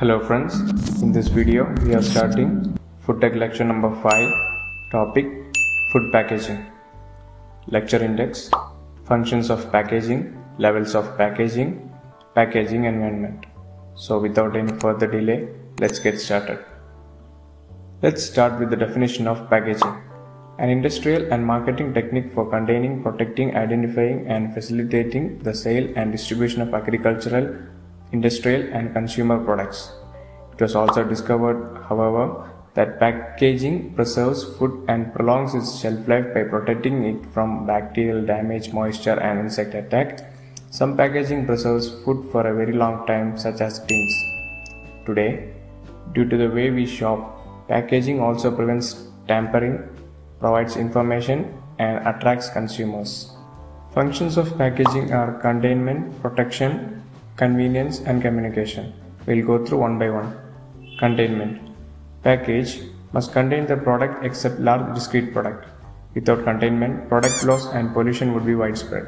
Hello friends, in this video we are starting Food Tech lecture number 5 topic Food Packaging. Lecture index Functions of packaging, levels of packaging, packaging environment. So without any further delay, let's get started. Let's start with the definition of packaging. An industrial and marketing technique for containing, protecting, identifying, and facilitating the sale and distribution of agricultural, industrial, and consumer products. It was also discovered, however, that packaging preserves food and prolongs its shelf life by protecting it from bacterial damage, moisture, and insect attack. Some packaging preserves food for a very long time, such as tins. Today, due to the way we shop, packaging also prevents tampering, provides information, and attracts consumers. Functions of packaging are containment, protection, convenience, and communication. We'll go through one by one. Containment Package must contain the product except large discrete product. Without containment, product loss and pollution would be widespread.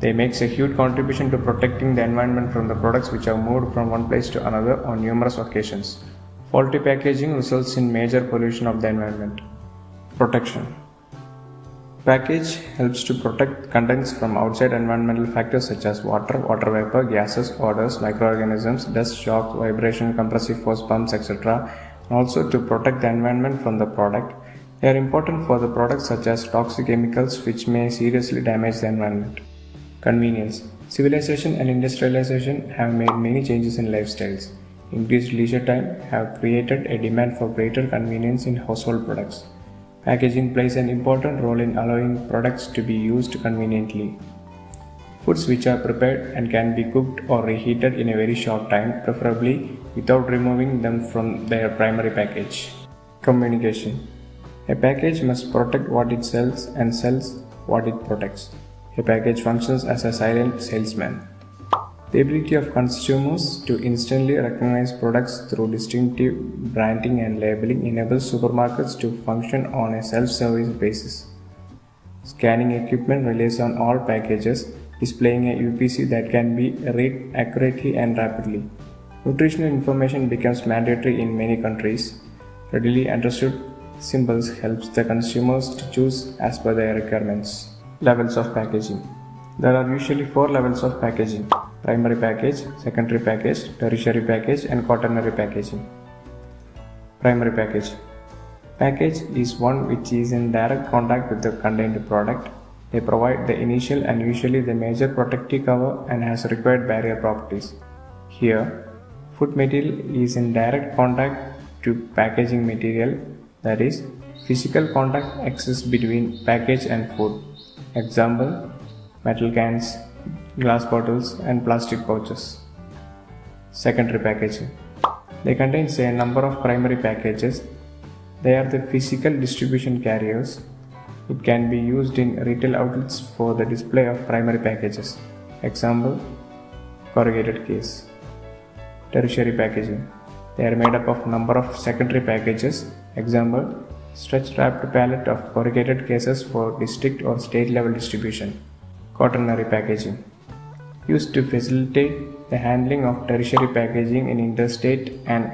They makes a huge contribution to protecting the environment from the products which are moved from one place to another on numerous occasions. Faulty packaging results in major pollution of the environment. Protection Package helps to protect contents from outside environmental factors such as water, water vapor, gases, odors, microorganisms, dust, shock, vibration, compressive force pumps, etc. and also to protect the environment from the product. They are important for the products such as toxic chemicals which may seriously damage the environment. Convenience Civilization and industrialization have made many changes in lifestyles. Increased leisure time have created a demand for greater convenience in household products. Packaging plays an important role in allowing products to be used conveniently. Foods which are prepared and can be cooked or reheated in a very short time, preferably without removing them from their primary package. Communication A package must protect what it sells and sells what it protects. A package functions as a silent salesman. The ability of consumers to instantly recognize products through distinctive branding and labeling enables supermarkets to function on a self service basis. Scanning equipment relies on all packages, displaying a UPC that can be read accurately and rapidly. Nutritional information becomes mandatory in many countries. Readily understood symbols helps the consumers to choose as per their requirements. Levels of packaging. There are usually four levels of packaging primary package, secondary package, tertiary package, and quaternary packaging. Primary package Package is one which is in direct contact with the contained product. They provide the initial and usually the major protective cover and has required barrier properties. Here, food material is in direct contact to packaging material, that is, physical contact exists between package and food. Example metal cans, glass bottles, and plastic pouches. Secondary packaging. They contain a number of primary packages. They are the physical distribution carriers. It can be used in retail outlets for the display of primary packages. Example corrugated case. Tertiary packaging. They are made up of number of secondary packages. Example stretch wrapped pallet of corrugated cases for district or state level distribution. Quaternary packaging used to facilitate the handling of tertiary packaging in interstate and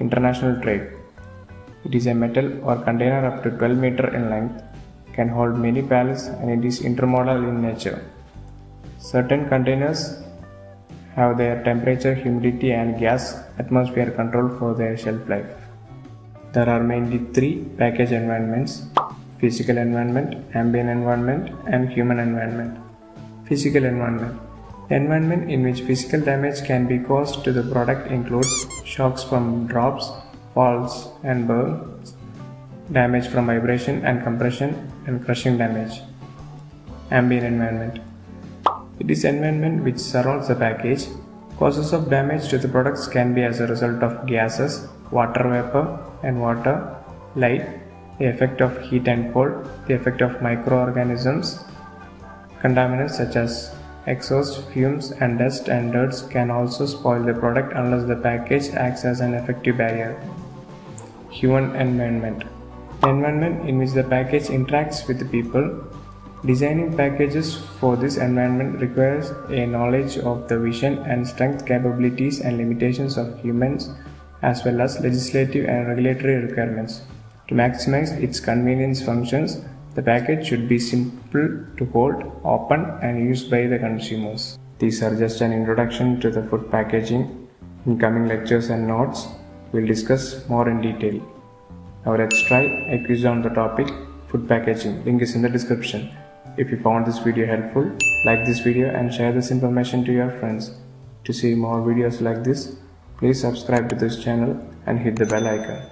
international trade. It is a metal or container up to 12 meter in length, can hold many pallets and it is intermodal in nature. Certain containers have their temperature, humidity and gas atmosphere control for their shelf life. There are mainly three package environments physical environment, ambient environment, and human environment. Physical environment the environment in which physical damage can be caused to the product includes shocks from drops, falls, and burns, damage from vibration and compression, and crushing damage. Ambient environment It is environment which surrounds the package. Causes of damage to the products can be as a result of gases, water vapor and water, light, the effect of heat and cold, the effect of microorganisms, contaminants such as Exhaust fumes and dust and dirt can also spoil the product unless the package acts as an effective barrier. Human environment The environment in which the package interacts with people. Designing packages for this environment requires a knowledge of the vision and strength capabilities and limitations of humans as well as legislative and regulatory requirements. To maximize its convenience functions, the package should be simple to hold, open and used by the consumers. These are just an introduction to the food packaging. In coming lectures and notes, we'll discuss more in detail. Now let's try a quiz on the topic food packaging. Link is in the description. If you found this video helpful, like this video and share this information to your friends. To see more videos like this, please subscribe to this channel and hit the bell icon.